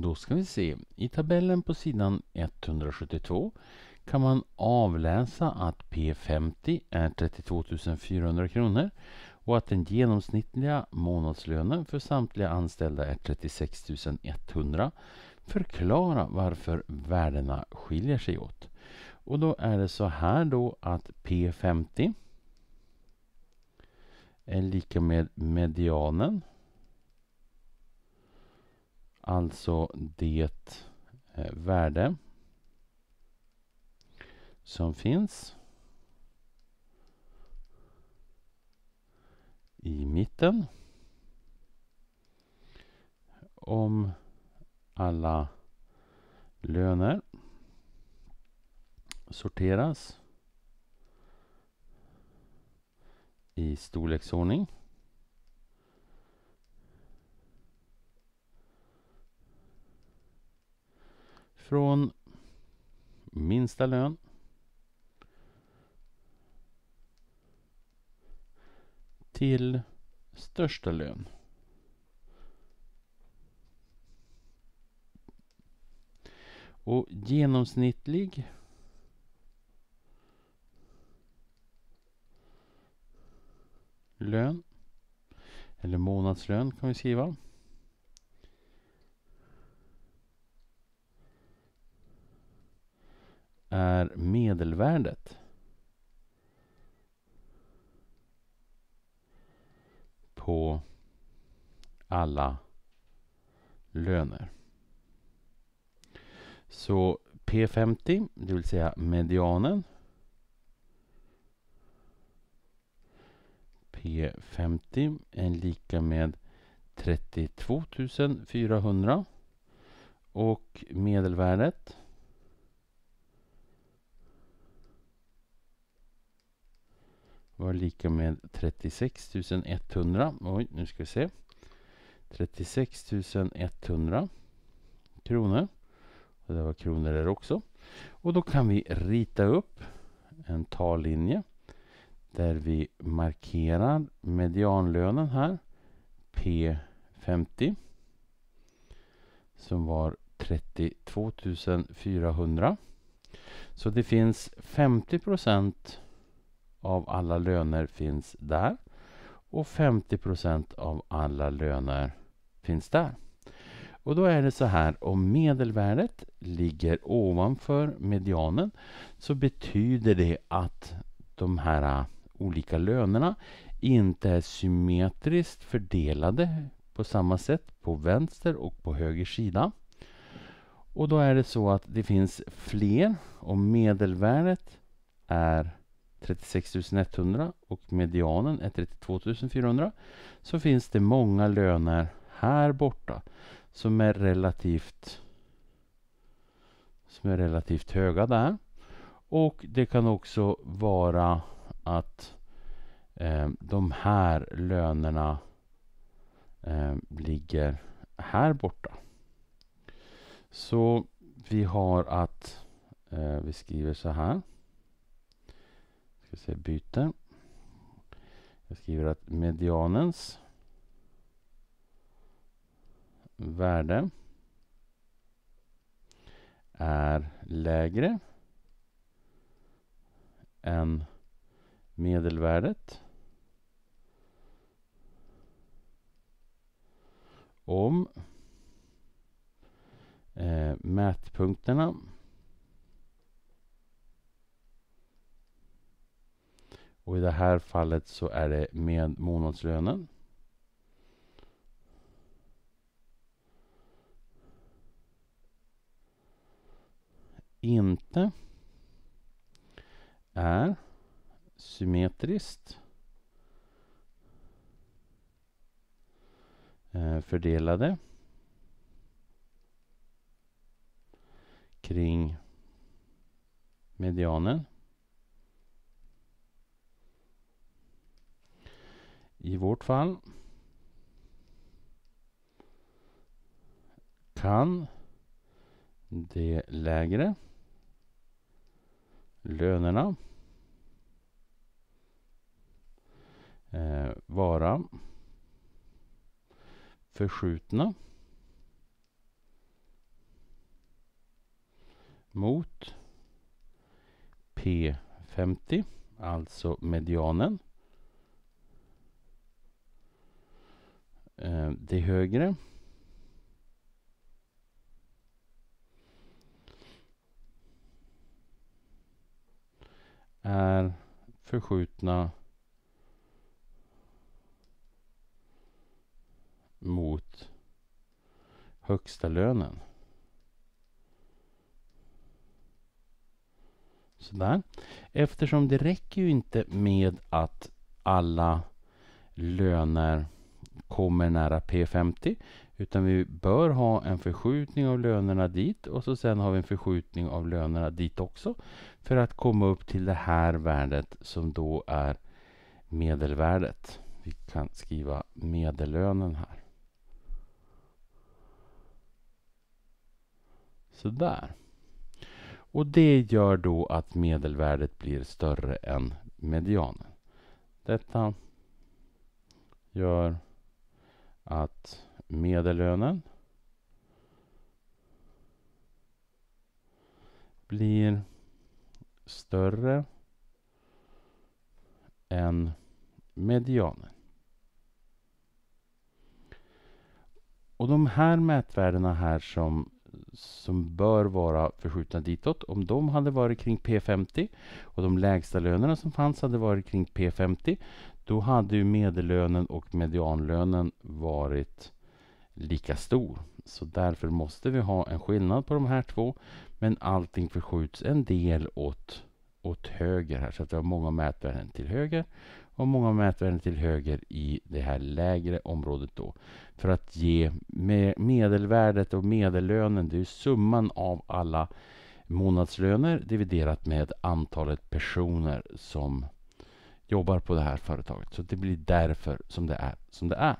Då ska vi se. I tabellen på sidan 172 kan man avläsa att P50 är 32 400 kronor och att den genomsnittliga månadslönen för samtliga anställda är 36 100. Förklara varför värdena skiljer sig åt. Och då är det så här då att P50 är lika med medianen. Alltså det eh, värde som finns i mitten om alla löner sorteras i storleksordning. Från minsta lön till största lön. Och genomsnittlig lön eller månadslön kan vi skriva. Är medelvärdet på alla löner. Så P50, det vill säga medianen. P50 är lika med 32 400 och medelvärdet var lika med 36 100. Oj, nu ska vi se. 36 100 kronor. Och det var kronor där också. Och då kan vi rita upp en tallinje där vi markerar medianlönen här P50 som var 32 400. Så det finns 50 procent av alla löner finns där och 50 procent av alla löner finns där. Och då är det så här, om medelvärdet ligger ovanför medianen så betyder det att de här äh, olika lönerna inte är symmetriskt fördelade på samma sätt på vänster och på höger sida. Och då är det så att det finns fler om medelvärdet är 36 100 och medianen är 32 400 så finns det många löner här borta som är relativt som är relativt höga där. Och det kan också vara att eh, de här lönerna eh, ligger här borta. Så vi har att eh, vi skriver så här ska se byte. Jag skriver att medianens värde är lägre än medelvärdet om eh, mätpunkterna Och i det här fallet så är det med månadslönen. Inte är symmetriskt eh, fördelade kring medianen. I vårt fall kan de lägre lönerna eh, vara förskjutna mot P50, alltså medianen. Eh, det högre är förskjutna mot högsta lönen. Sådär. Eftersom det räcker ju inte med att alla löner kommer nära P50 utan vi bör ha en förskjutning av lönerna dit och så sen har vi en förskjutning av lönerna dit också för att komma upp till det här värdet som då är medelvärdet. Vi kan skriva medellönen här. Sådär. Och det gör då att medelvärdet blir större än medianen. Detta gör att medellönen blir större än medianen. Och de här mätvärdena här som som bör vara förskjutna ditåt. Om de hade varit kring P50 och de lägsta lönerna som fanns hade varit kring P50 då hade ju medellönen och medianlönen varit lika stor. Så därför måste vi ha en skillnad på de här två. Men allting förskjuts en del åt, åt höger här. Så att vi har många mätvärden till höger och många mätvärden till höger i det här lägre området då. För att ge medelvärdet och medellönen, det är summan av alla månadslöner dividerat med antalet personer som jobbar på det här företaget. Så det blir därför som det är som det är.